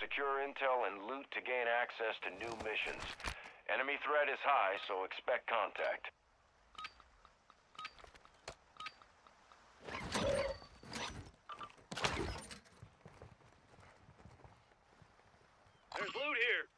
Secure intel and loot to gain access to new missions. Enemy threat is high, so expect contact. There's loot here.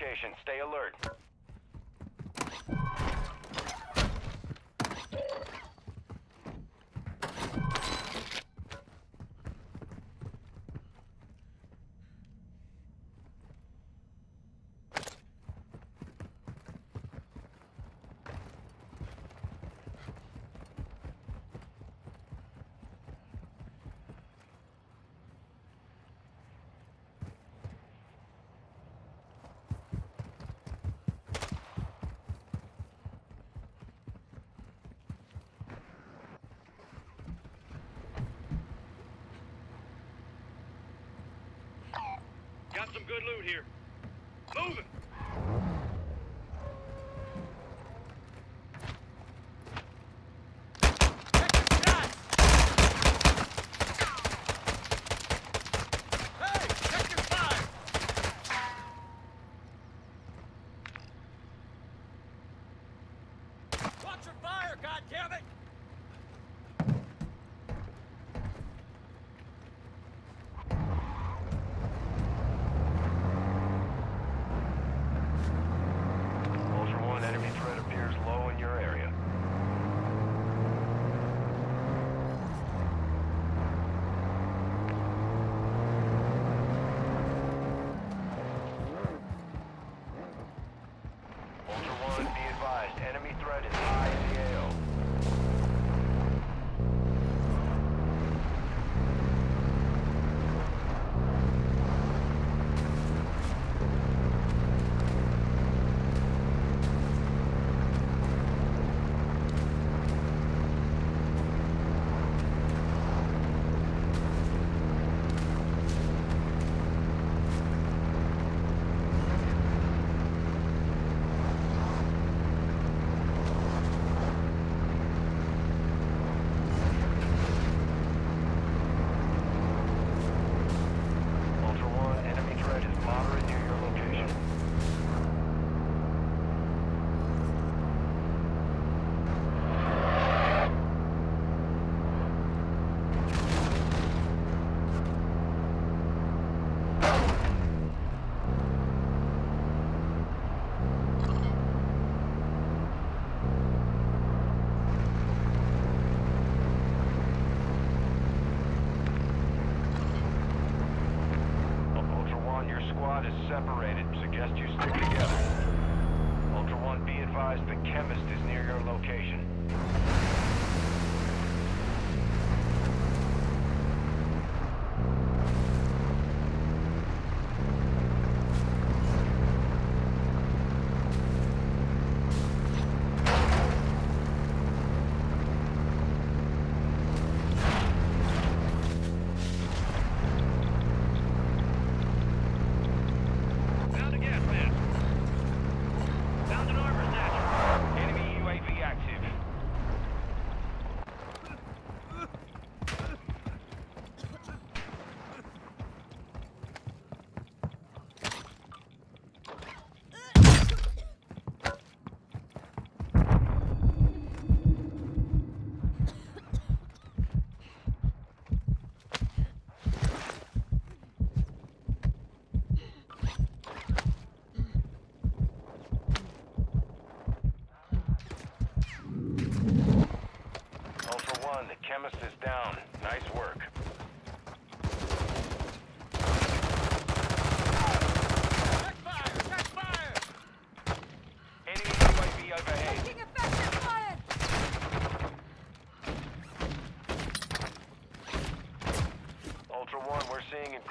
location. Stay alert. some good loot here. Moving!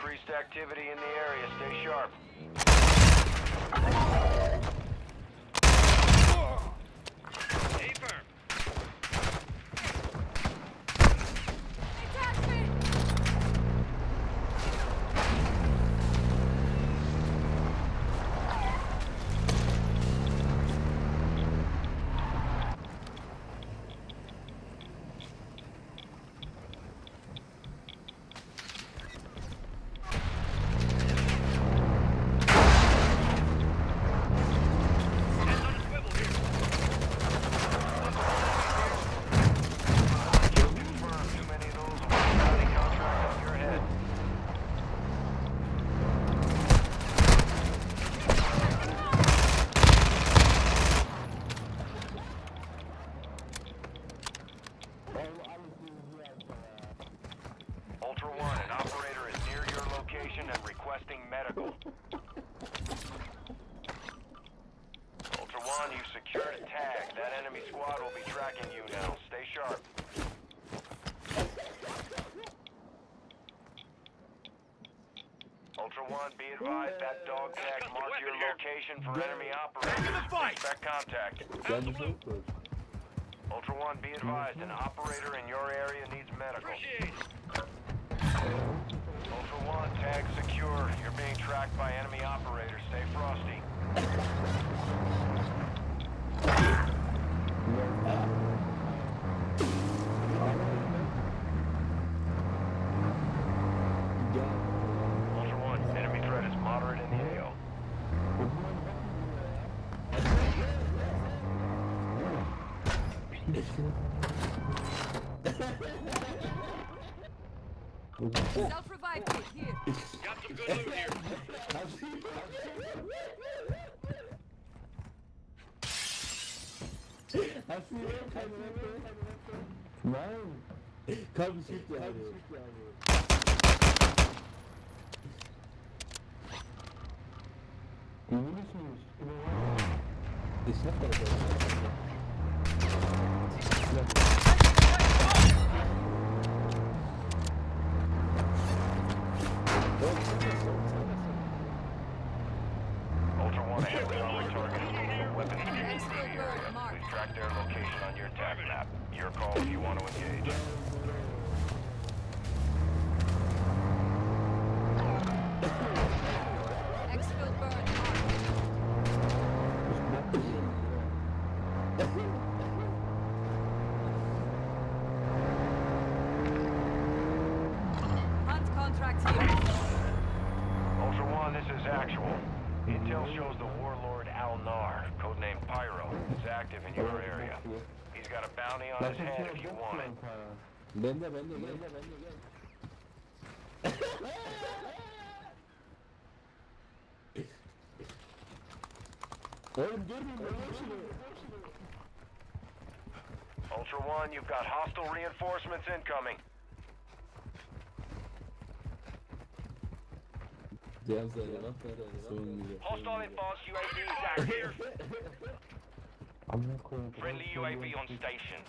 Increased activity in the area. Stay sharp. Stay firm. Attachment! Heads on a swivel here. Kill confirmed. Too many of those will put bounty contract on your head. Ultra One, an operator is near your location and requesting medical. Ultra One, you've secured a tag. That enemy squad will be tracking you now. Stay sharp. Ultra One, be advised that dog tag Custom marked your weapon here. location for enemy operators. in the fight! Expect contact. Found. Ultra One, be advised an operator in your area needs medical. Appreciate. Ultra One, tag secure. You're being tracked by enemy operators. Stay frosty. Ultra One, enemy threat is moderate in the AO. Self-revive kit here. Got some good loot here. Nein! Komm, schick dir eine. Die will ich nicht. Ich hab doch Ultra One, a heavily armored target is moving a weapons vehicle Exfil through the bird area. marked. Please track their location on your TAC map. Your call if you want to engage. Exfil bird marked. Hunt contract here. Ultra One, this is actual. Intel shows the warlord Al Nar, codenamed Pyro, is active in your area. He's got a bounty on his head if you want it. Ben de ben de ben de ben de gel. Oğlum görmüyor musun? Ultra One, you've got hostile reinforcements incoming. Cevap söyle lan. Sormayacağım. Hostile advanced UAV is active. Amına koyayım. Friendly UAV on station.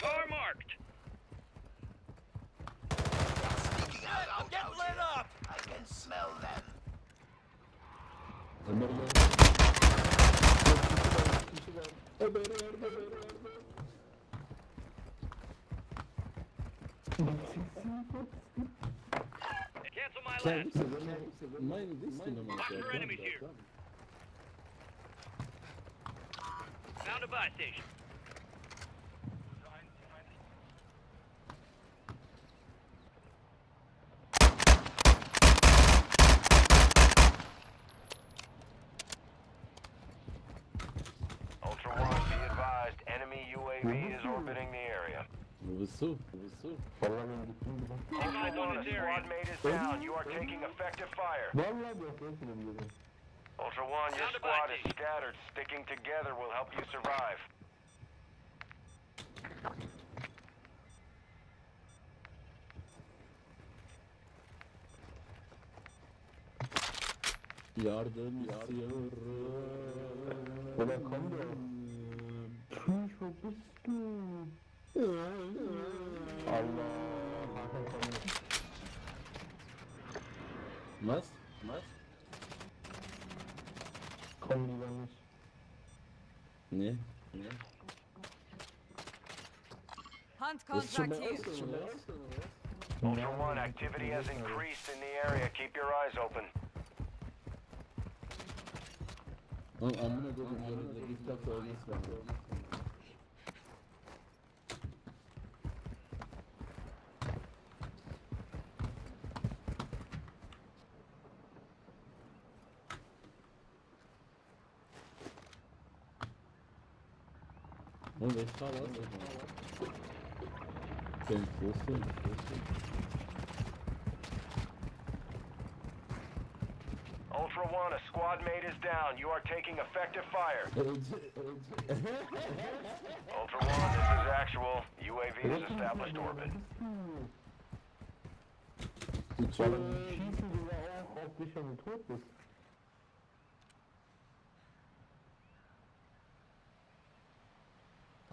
Car marked. I'm getting lit up! Ömer gel. Kişi var. Ömer var, Ömer var. Cancel my Sen last. Mine this cinema. Watch for enemies here. Found station. Ultra One, be advised, enemy UAV is orbiting the area. Bu su, bu su. Vallahi ben gittim bir bak. Ultra One, a this area. squad mate is down. You are taking effective fire. Ultra One, your squad is scattered. Sticking together will help you survive. Yardım istiyorum. Ulan komm doch. Tschüss, wo? Allah. Hakan komm. Kombi yanlış. Ne? Ne? Hunt contract here. Ultra One, activity has increased in the area. Keep your eyes open. Lan amına koyayım yarın da ilk defa. Oğlum eşya var mı? Ben olsun, olsun. Ultra One, a squad mate is down. You are taking effective fire. Öldü, öldü. Ultra One, this is actual. UAV has established orbit. Weil schießen die ja auch auf dich, wenn du tot bist.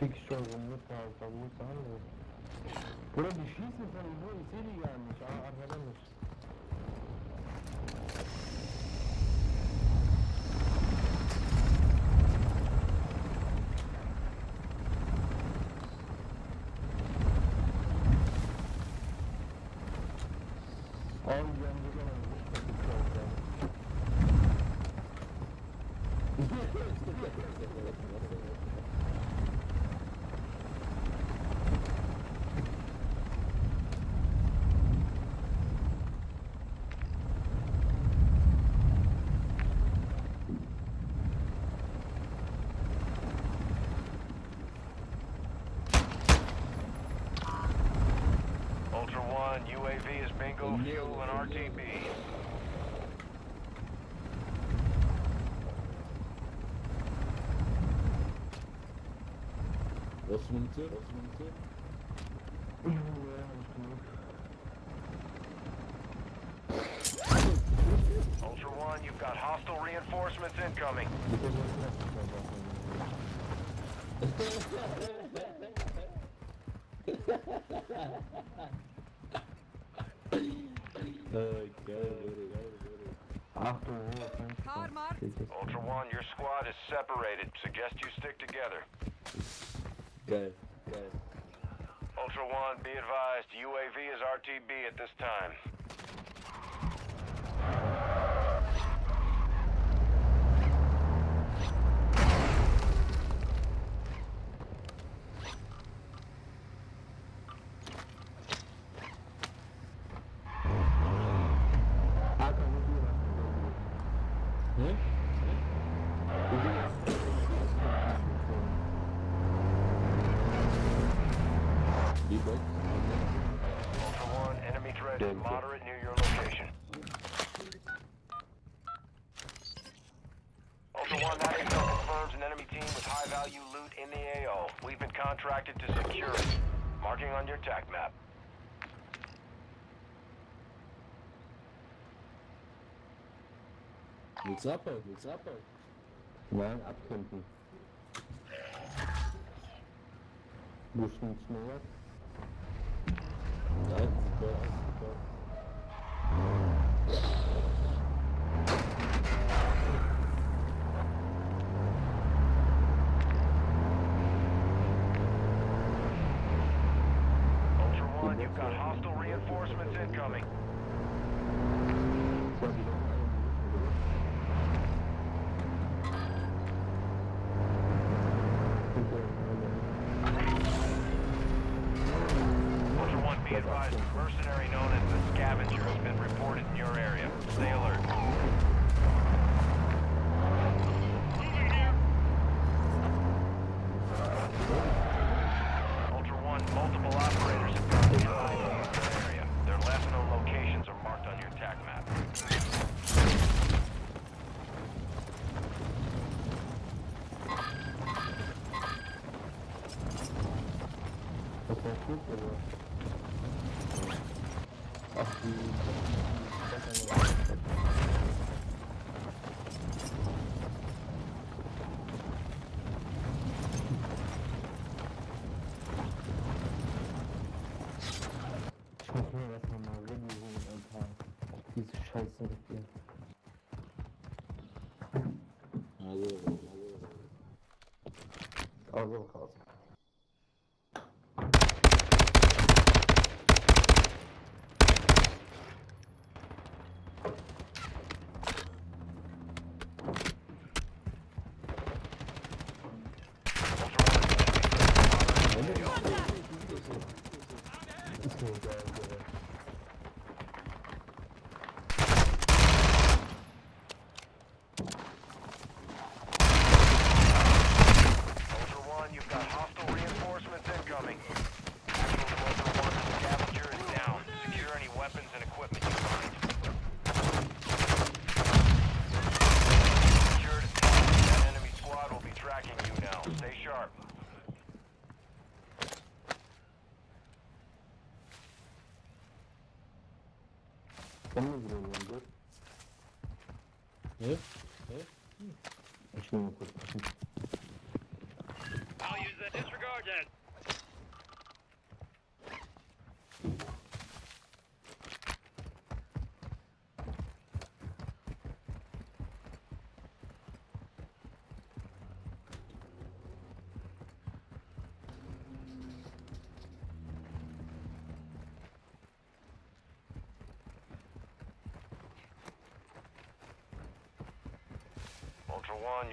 Peki sorumluluk var, sorumluluk sana mı? Buna düşüyorsun sen, bu seri gelmiş, arkadan. UAV is bingo, fuel, and RTB. Osman Tür, Osman Tür. Ultra One, you've got hostile reinforcements incoming. Ay, gel böyle, gel böyle. Achtung, hoch, fünf. Car marked. Ultra One, your squad is separated. Suggest you stick together. Good, good. Ultra One, be advised, UAV is RTB at this time. Hakan, ne diyor? Ne? Bir bak. Ultra One, enemy threat is moderate near your location. Ultra One, that intel confirms an enemy team with high-value loot in the AO. We've been contracted to secure it. Marking on your TAC map. Willst du abhauen? Oh? Willst du abhauen? Nein, abkämpfen. Wusst nichts mehr? Nein, super, super. A mercenary known as the Scavenger has been reported in your area. kalsın diye. Hadi bakalım. Hadi bakalım. Hadi bakalım. Sen mi vuruyorsun dur? Ne? Şimdi kurt. I'll use that. Disregard that.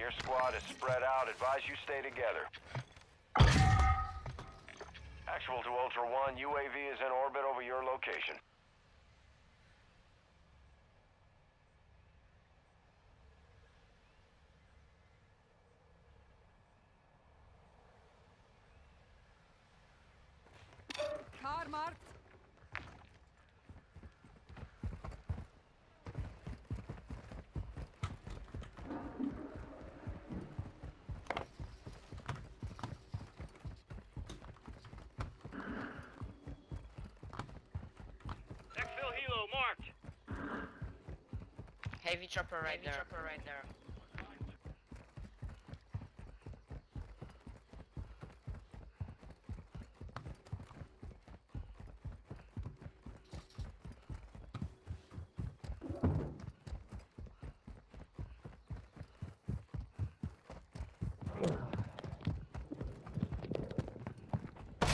Your squad is spread out. Advise you stay together. Actual to Ultra One, UAV is in orbit over your location. Car marked. Exfil Helo marked. Heavy chopper right there. Chopper right there.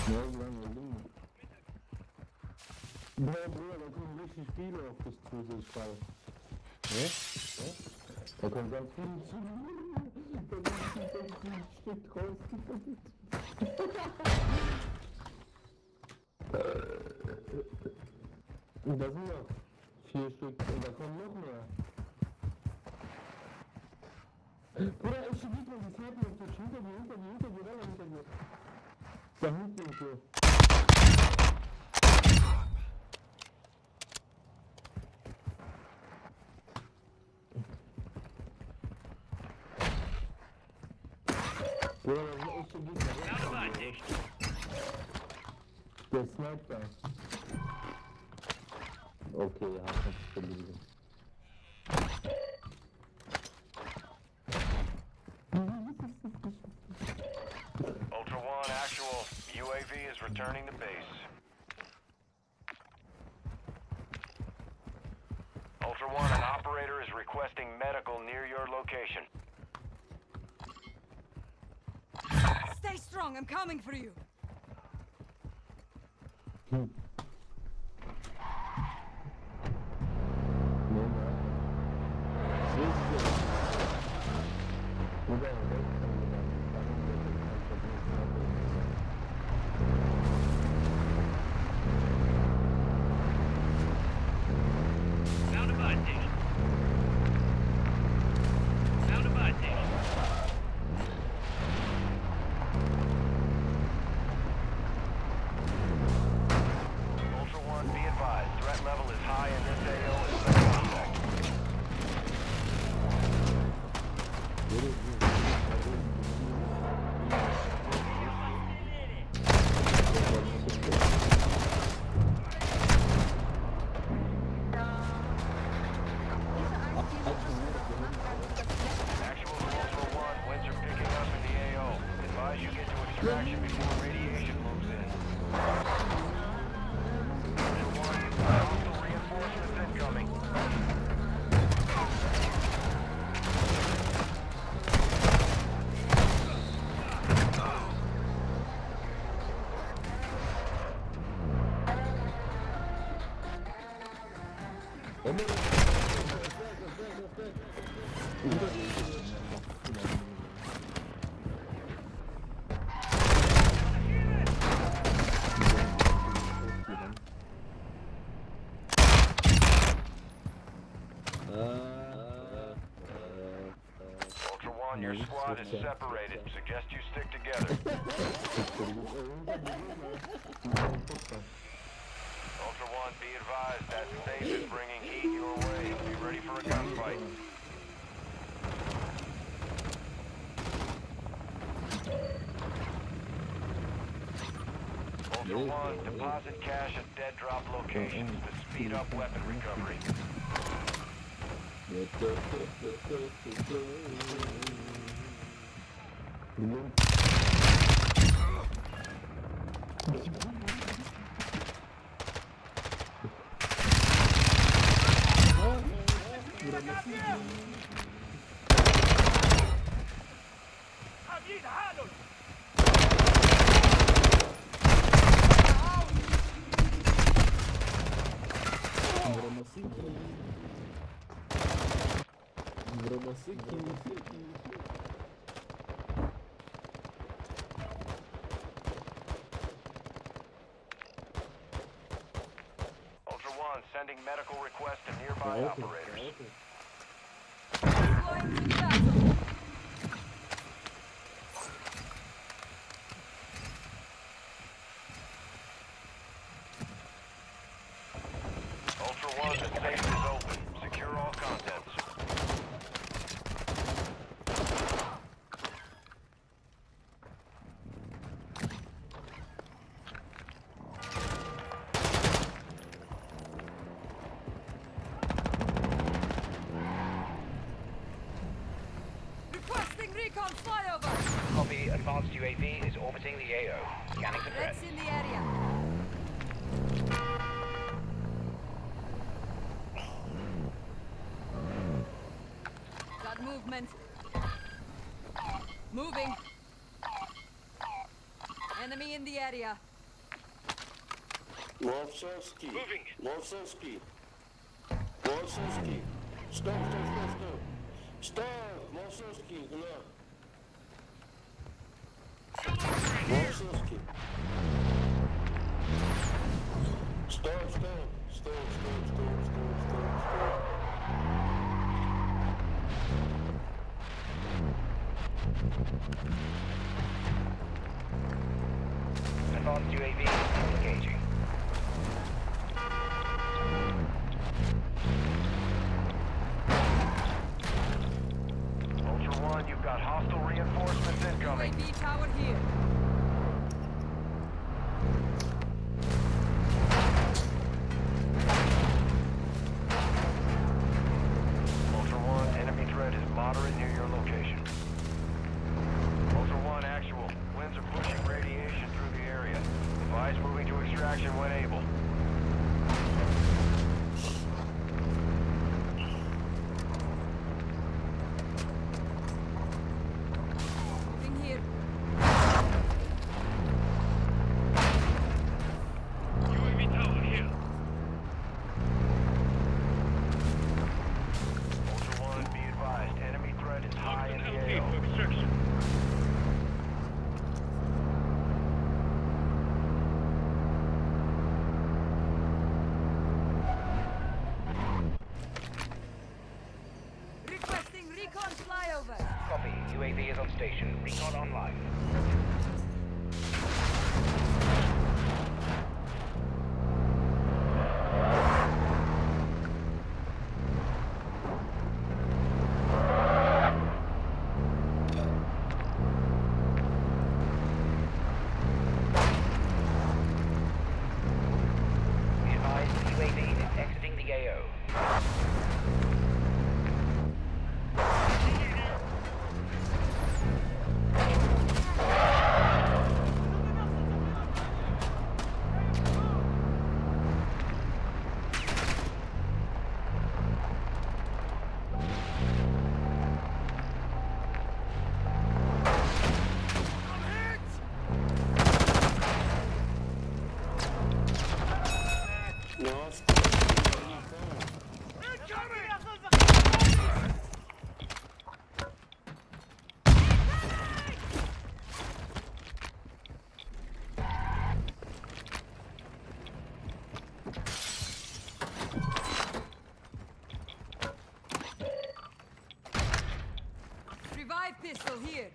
Ne oldu lan öldün mü? Bro, Bruder, da kommen richtig viele auf dich zu, Das sind noch vier Stück und da kommen noch mehr. Bruder, ich schon wieder, das hört man auf der Schulter, die hinter mir, hinter mir, hinter mir. Da hinten ist Bruder, da sind echt so Gegner. Out. Der Sniper. Okay, ja, kannst du verlieren. Ultra One, actual. UAV is returning to base. Ultra One, an operator is requesting medical near your location. Stay strong. I'm coming for you. Ne squad is separated. Suggest you stick together. Ultra One, be advised that safe is bringing heat your way. Be ready for a gunfight. Ultra One, deposit cash at dead drop locations to speed up weapon recovery. Não. Medical request to nearby operators. Going to battle. Ultra One, the safe is open. Secure all contents. Requesting recon flyover. Copy. Advanced UAV is orbiting the AO. Scanning for threat. Threats in the area. Got movement. Moving. Enemy in the area. Wolfsowski. Moving. Wolfsowski. Wolfsowski. Stop, stop, stop, stop. Stop, Wolfsowski, genau. Pistol here.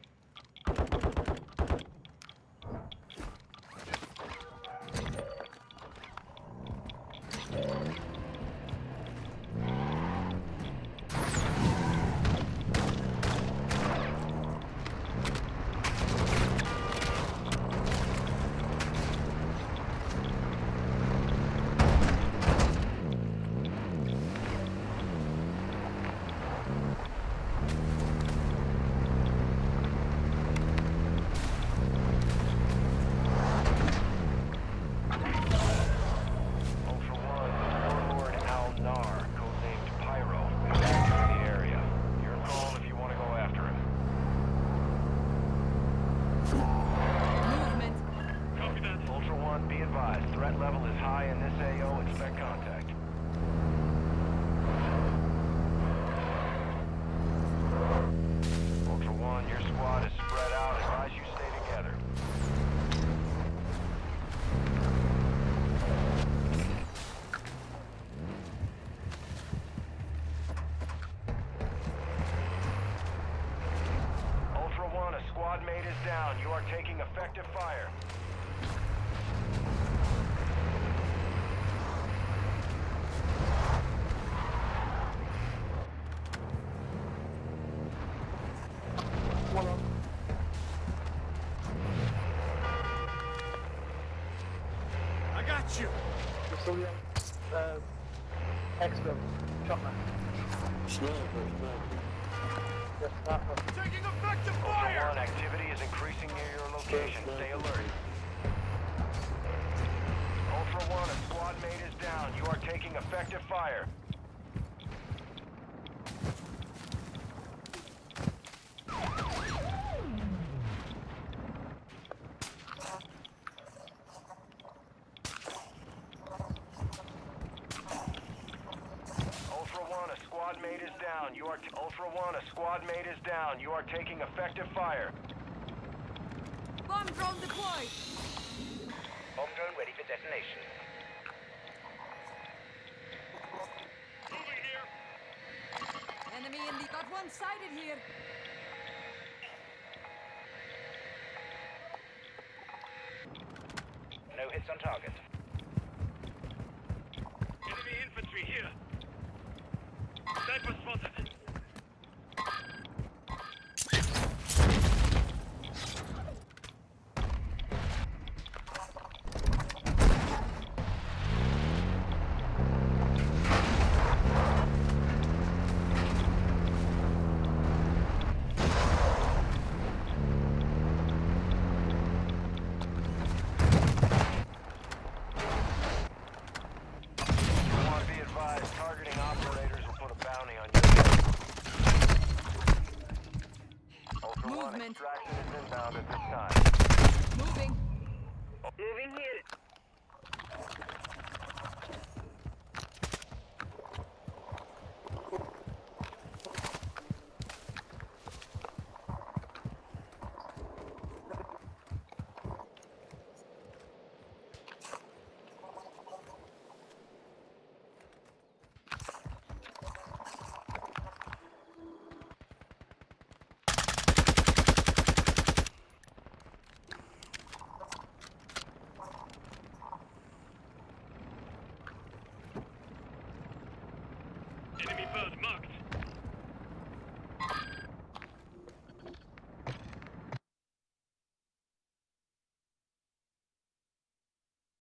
Down. You are taking effective fire. I got you. Custodian, uh, X-Bill, Chopman, Sniper, sniper. yes, Snapper. Location. Stay alert. Ultra One, a squad mate is down. You are taking effective fire. Squad mate is down. You are Ultra One, a squad mate is down. You are taking effective fire. Bomb drone deployed. Bomb drone ready for detonation. Moving here. Enemy in the. Got one sighted here. No hits on target. Targeting operators will put a bounty on your head. Ultra One, Movement. extraction is inbound at this time. Moving. Moving here.